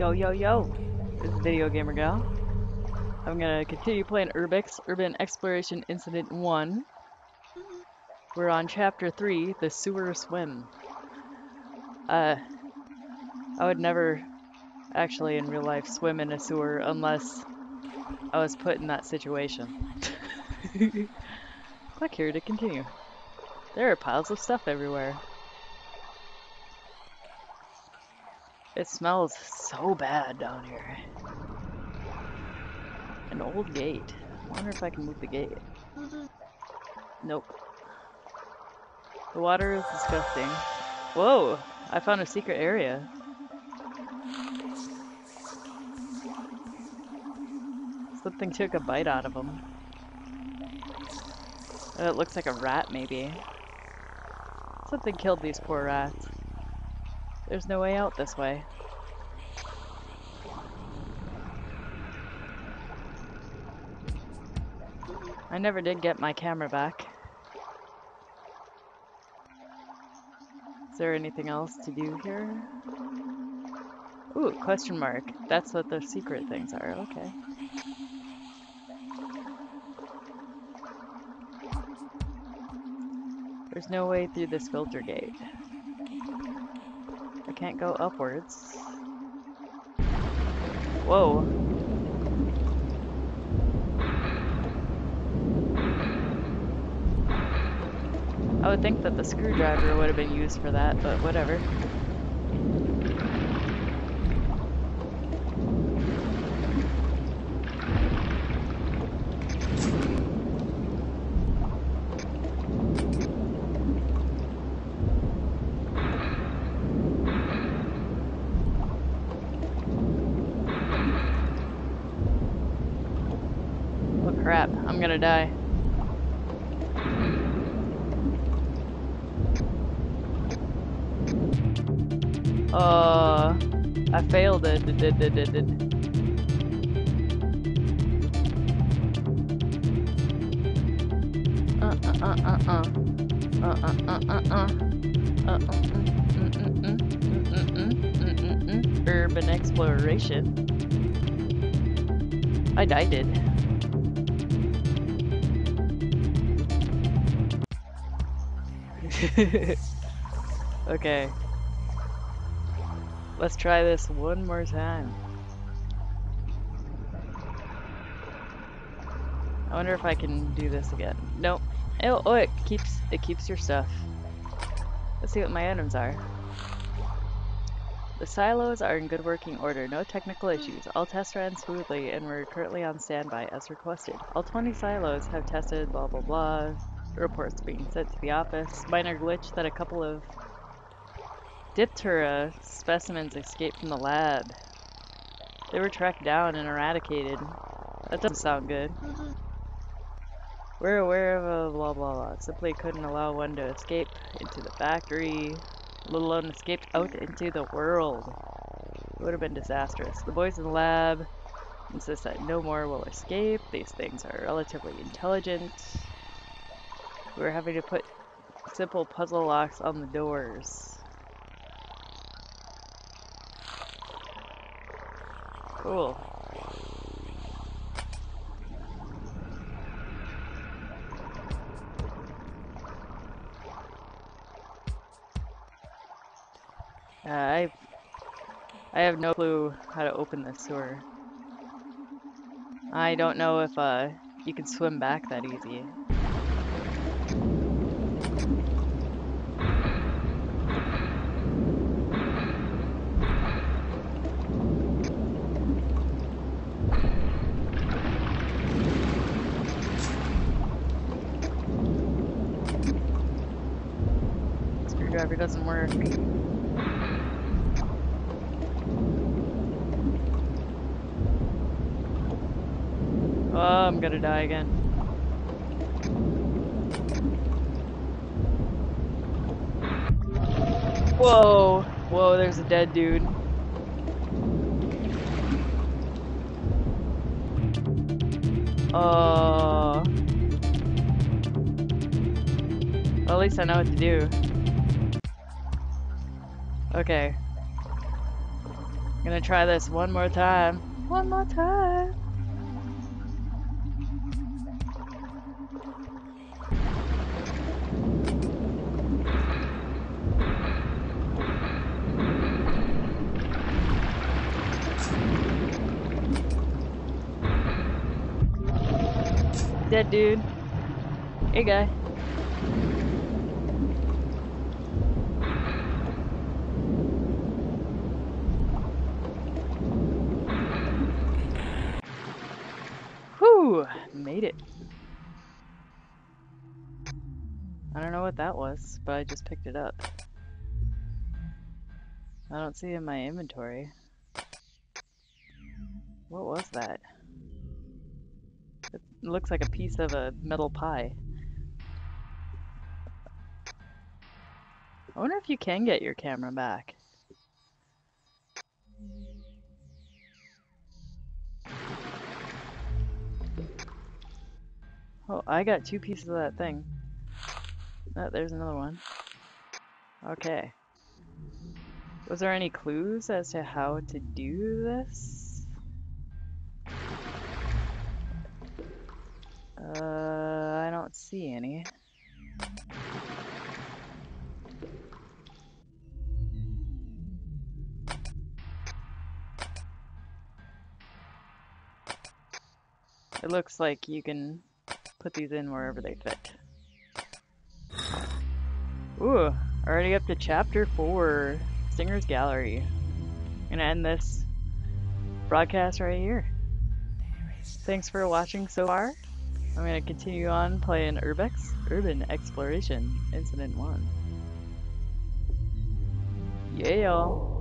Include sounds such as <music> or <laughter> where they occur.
Yo, yo, yo! This is Video Gamer Gal. I'm gonna continue playing Urbex, Urban Exploration Incident 1. We're on Chapter 3, The Sewer Swim. Uh, I would never actually in real life swim in a sewer unless I was put in that situation. <laughs> Click here to continue. There are piles of stuff everywhere. It smells so bad down here. An old gate. I wonder if I can move the gate. Nope. The water is disgusting. Whoa! I found a secret area. Something took a bite out of him. Uh, it looks like a rat, maybe. Something killed these poor rats. There's no way out this way. I never did get my camera back. Is there anything else to do here? Ooh, question mark. That's what the secret things are. Okay. There's no way through this filter gate can't go upwards. Whoa. I would think that the screwdriver would have been used for that, but whatever. I'm gonna die. Uh, I failed it. Did, did, did, did. Uh uh uh uh uh. Uh uh uh uh uh. Uh uh uh. Urban exploration. I died. <laughs> okay. Let's try this one more time. I wonder if I can do this again. Nope. Oh, oh, it keeps it keeps your stuff. Let's see what my items are. The silos are in good working order, no technical issues. All tests ran smoothly and we're currently on standby as requested. All 20 silos have tested blah blah blah. Reports being sent to the office. Minor glitch that a couple of Diptera specimens escaped from the lab. They were tracked down and eradicated. That doesn't sound good. We're aware of a blah blah blah. Simply couldn't allow one to escape into the factory, let alone escape out into the world. It would have been disastrous. The boys in the lab insist that no more will escape. These things are relatively intelligent. We're having to put simple puzzle locks on the doors. Cool. Uh, I I have no clue how to open this sewer. I don't know if uh, you can swim back that easy. Screwdriver doesn't work. Oh, I'm gonna die again. Whoa! Whoa, there's a dead dude. Uh... Well, at least I know what to do. Okay. I'm gonna try this one more time. One more time. Dead dude. Hey guy. Made it. I don't know what that was, but I just picked it up. I don't see it in my inventory. What was that? It looks like a piece of a metal pie. I wonder if you can get your camera back. Oh, I got two pieces of that thing. Oh, there's another one. Okay. Was there any clues as to how to do this? Uh, I don't see any. It looks like you can put these in wherever they fit. Ooh, already up to chapter 4, Singer's Gallery. I'm Gonna end this broadcast right here. Thanks for watching so far. I'm gonna continue on playing Urbex, Urban Exploration, Incident 1. Yeah, y'all.